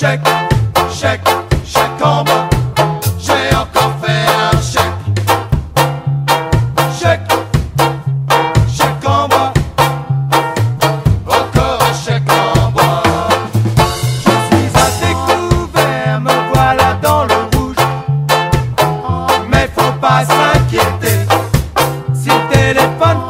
chèque, chèque, chèque en bas. J'ai encore fait un chèque. Chèque, chèque en bas. Encore un chèque en bas. Je suis à découvert, me voilà dans le rouge. Mais faut pas s'inquiéter. Si le téléphone